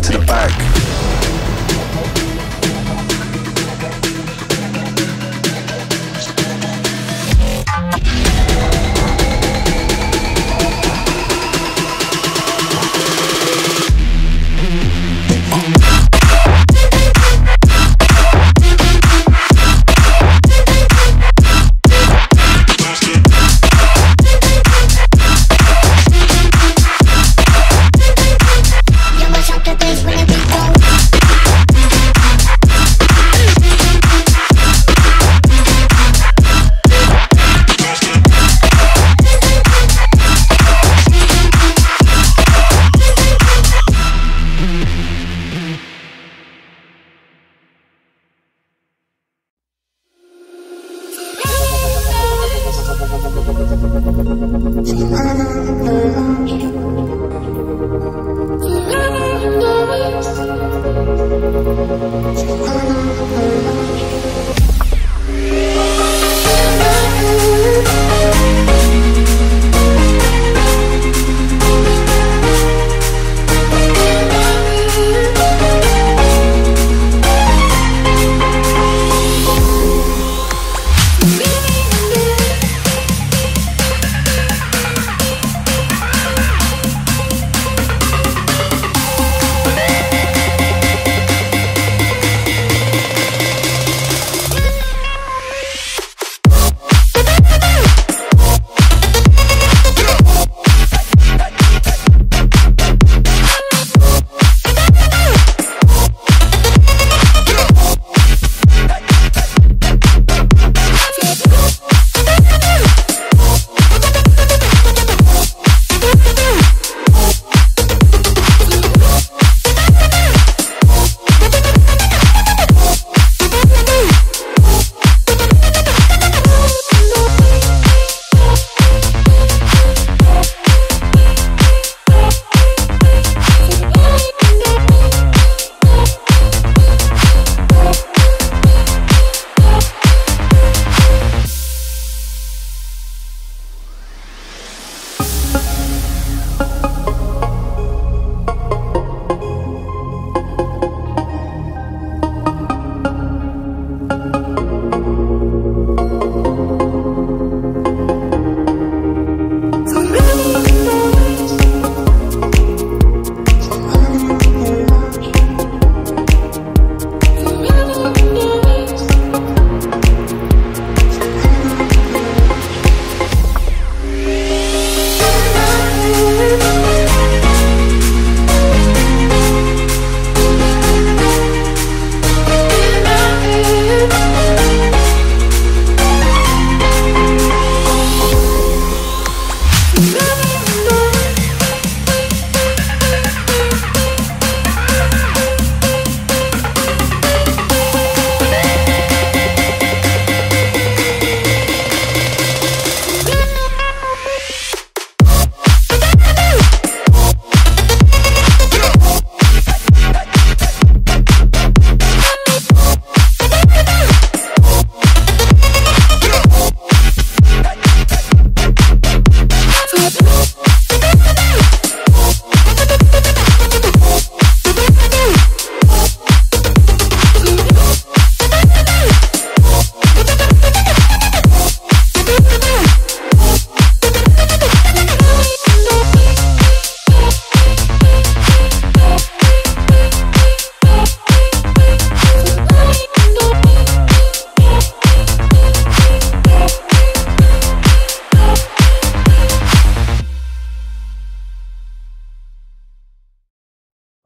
to the back.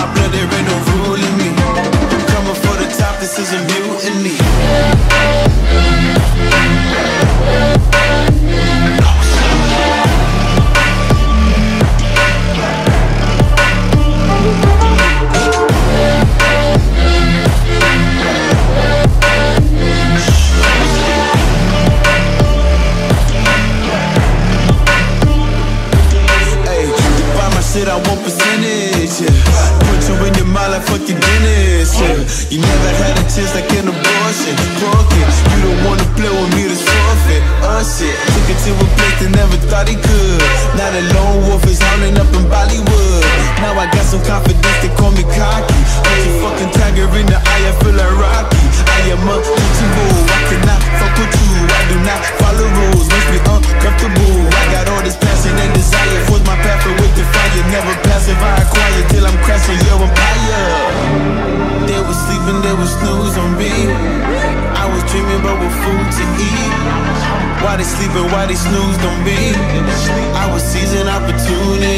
My blood, there ain't no ruling me. Coming for the top, this is a mutiny. Thought he could. Now the lone wolf is howling up in Bollywood. Now I got some confidence, they call me cocky. Put your fucking tiger in the eye, I feel like Rocky. I am untouchable. I cannot fuck with you. I do not follow rules. Makes me uncomfortable. I got all this passion and desire. Force my path with they snoozed on me? I was seizing opportunity.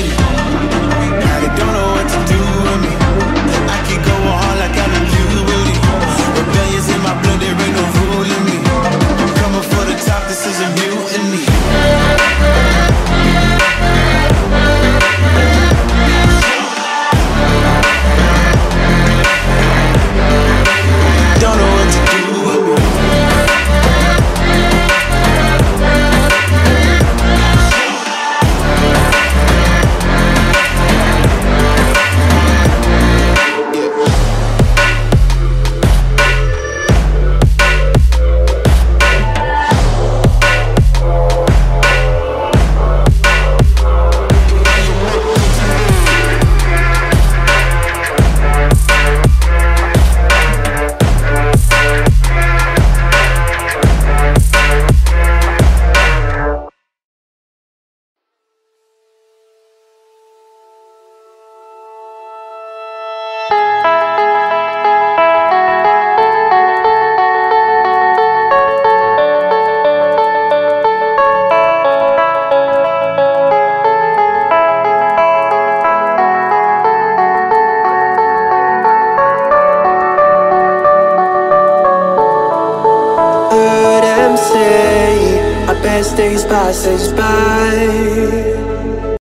Best days pass us by.